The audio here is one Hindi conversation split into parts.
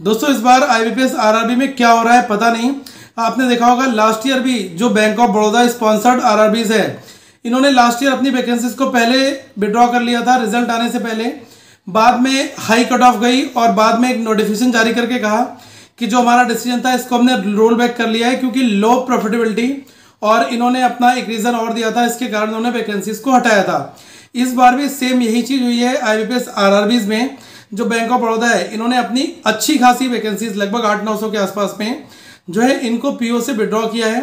दोस्तों, इस बार आईबीपीएस आरआरबी में क्या हो रहा है पता नहीं। आपने देखा होगा लास्ट ईयर भी जो bank of Baroda sponsored RRBs है, इन्होंने लास्ट ईयर अपनी वैकेंसीज को पहले विड्रॉ कर लिया था रिज़ल्ट आने से पहले। बाद में हाई कट ऑफ़ गई और बाद में एक नोटिफिकेशन जारी करके कहा कि जो हमारा डिसीज़न था, इसको हमने रोल बैक कर लिया है क्योंकि लो प्रॉफिटेबिलिटी और इन्होंने अपना एक रीजन और दिया था, इसके कारण उन्होंने वैकेंसीज को हटाया था। इस बार भी सेम यही चीज़ हुई है आईबीपीएस आरआरबीज में। जो बैंक ऑफ़ बड़ौदा है, इन्होंने अपनी अच्छी खासी वैकेंसीज लगभग आठ नौ सौ के आसपास में जो है, इनको पीओ से विड्रॉ किया है।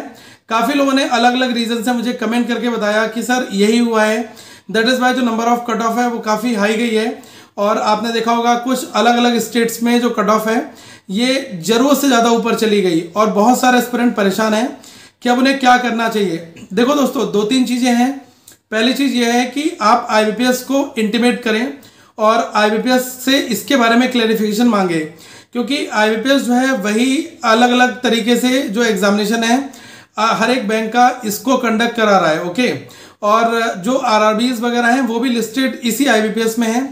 काफ़ी लोगों ने अलग अलग रीजन से मुझे कमेंट करके बताया कि, सर, यही हुआ है। दैट इज़ वाई जो नंबर ऑफ़ कट ऑफ़ है, वो काफ़ी हाई गई है। और आपने देखा होगा, कुछ अलग अलग स्टेट्स में जो कट ऑफ़ है, ये ज़रूरत से ज़्यादा ऊपर चली गई। और बहुत सारे स्टूडेंट परेशान हैं कि अब उन्हें क्या करना चाहिए। देखो दोस्तों, दो तीन चीज़ें हैं। पहली चीज़ ये है कि आप आई को इंटीमेट करें। और IBPS से इसके बारे में क्लैरिफिकेशन मांगे। क्योंकि IBPS जो है, वही अलग अलग तरीके से जो एग्जामिनेशन है हर एक बैंक का इसको कंडक्ट करा रहा है ओके और जो आर वगैरह हैं, वो भी लिस्टेड इसी आई में है।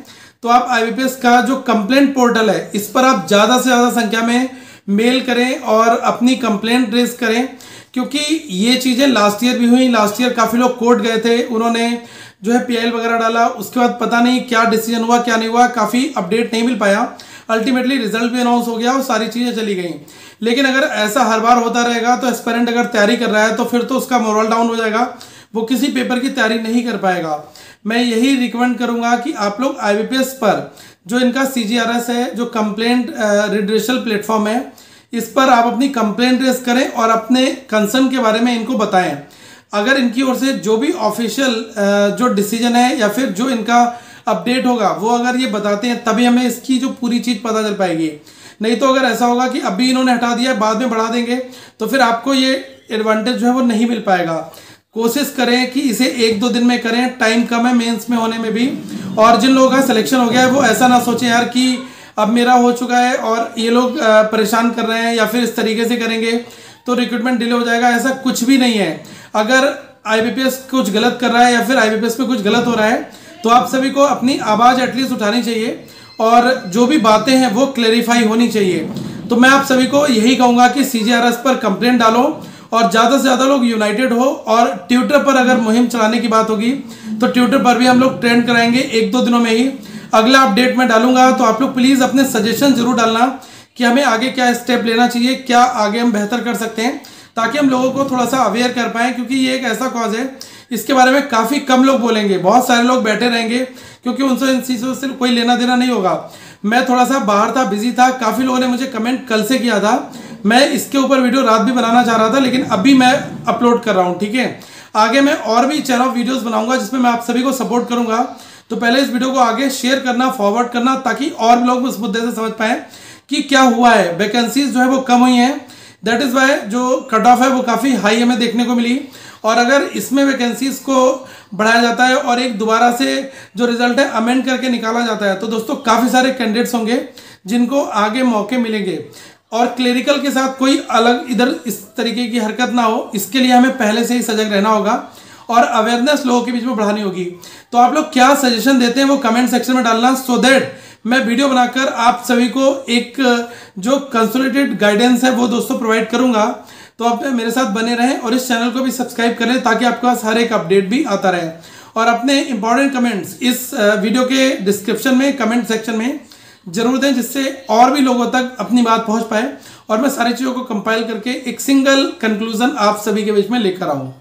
तो आप आई का जो कंप्लेंट पोर्टल है, इस पर आप ज़्यादा से ज़्यादा संख्या में मेल करें और अपनी कंप्लेंट रेज करें। क्योंकि ये चीज़ें लास्ट ईयर भी हुई लास्ट ईयर काफ़ी लोग कोर्ट गए थे, उन्होंने जो है पीआईएल वगैरह डाला। उसके बाद पता नहीं क्या डिसीज़न हुआ, क्या नहीं हुआ, काफ़ी अपडेट नहीं मिल पाया। अल्टीमेटली रिज़ल्ट भी अनाउंस हो गया और सारी चीज़ें चली गई। लेकिन अगर ऐसा हर बार होता रहेगा तो एस्पेरेंट अगर तैयारी कर रहा है तो फिर तो उसका मोरल डाउन हो जाएगा। वो किसी पेपर की तैयारी नहीं कर पाएगा। मैं यही रिकमेंड करूँगा कि आप लोग आई पर, जो इनका सीजीआरएस है, जो कंप्लेंट रिड्रेशल प्लेटफॉर्म है, इस पर आप अपनी कंप्लेंट रेस करें और अपने कंसर्न के बारे में इनको बताएँ। अगर इनकी ओर से जो भी ऑफिशियल जो डिसीज़न है या फिर जो इनका अपडेट होगा, वो अगर ये बताते हैं, तभी हमें इसकी जो पूरी चीज़ पता चल पाएगी। नहीं तो अगर ऐसा होगा कि अभी इन्होंने हटा दिया, बाद में बढ़ा देंगे तो फिर आपको ये एडवांटेज जो है वो नहीं मिल पाएगा। कोशिश करें कि इसे एक दो दिन में करें टाइम कम है मेंस में होने में भी। और जिन लोगों का सिलेक्शन हो गया है, वो ऐसा ना सोचें यार कि अब मेरा हो चुका है और ये लोग परेशान कर रहे हैं या फिर इस तरीके से करेंगे। तो रिक्रूटमेंट डिले हो जाएगा, ऐसा कुछ भी नहीं है। अगर आईबीपीएस कुछ गलत कर रहा है या फिर आईबीपीएस में कुछ गलत हो रहा है तो आप सभी को अपनी आवाज़ एटलीस्ट उठानी चाहिए और जो भी बातें हैं वो क्लेरिफाई होनी चाहिए। तो मैं आप सभी को यही कहूँगा कि सीजीआरएस पर कंप्लेंट डालो और ज़्यादा से ज़्यादा लोग यूनाइटेड हो और ट्विटर पर अगर मुहिम चलाने की बात होगी तो ट्विटर पर भी हम लोग ट्रेंड कराएँगे एक दो दिनों में ही। अगला अपडेट में डालूँगा तो आप लोग प्लीज़ अपने सजेशन ज़रूर डालना कि हमें आगे क्या स्टेप लेना चाहिए, क्या आगे हम बेहतर कर सकते हैं, ताकि हम लोगों को थोड़ा सा अवेयर कर पाएँ, क्योंकि ये एक ऐसा कॉज है, इसके बारे में काफ़ी कम लोग बोलेंगे, बहुत सारे लोग बैठे रहेंगे, क्योंकि उनसे इन चीज़ों से कोई लेना देना नहीं होगा। मैं थोड़ा सा बाहर था बिज़ी था, काफ़ी लोगों ने मुझे कमेंट कल से किया था, मैं इसके ऊपर वीडियो रात भी बनाना चाह रहा था, लेकिन अभी मैं अपलोड कर रहा हूँ, ठीक है? आगे मैं और भी चैनल वीडियोस बनाऊँगा, जिसमें मैं आप सभी को सपोर्ट करूँगा। तो पहले इस वीडियो को आगे शेयर करना फॉरवर्ड करना, ताकि और लोग उस मुद्दे से समझ पाए कि क्या हुआ है? वैकेंसीज जो है वो कम हुई हैं। दैट इज़ वाई जो कट ऑफ़ है वो काफ़ी हाई हमें देखने को मिली। और अगर इसमें वैकेंसीज को बढ़ाया जाता है और एक दोबारा से जो रिज़ल्ट है अमेंड करके निकाला जाता है तो दोस्तों काफ़ी सारे कैंडिडेट्स होंगे जिनको आगे मौके मिलेंगे। और क्लेरिकल के साथ कोई अलग इधर इस तरीके की हरकत ना हो, इसके लिए हमें पहले से ही सजग रहना होगा और अवेयरनेस लोगों के बीच में बढ़ानी होगी। तो आप लोग क्या सजेशन देते हैं वो कमेंट सेक्शन में डालना सो so दैट मैं वीडियो बनाकर आप सभी को एक, जो कंसोलिडेटेड गाइडेंस है वो दोस्तों प्रोवाइड करूँगा। तो आप मेरे साथ बने रहें और इस चैनल को भी सब्सक्राइब करें ताकि आपके पास हर एक अपडेट भी आता रहे। और अपने इंपॉर्टेंट कमेंट्स इस वीडियो के डिस्क्रिप्शन में कमेंट सेक्शन में ज़रूर दें जिससे और भी लोगों तक अपनी बात पहुँच पाए। और मैं सारी चीज़ों को कंपाइल करके एक सिंगल कंक्लूजन आप सभी के बीच में लेकर आऊँ।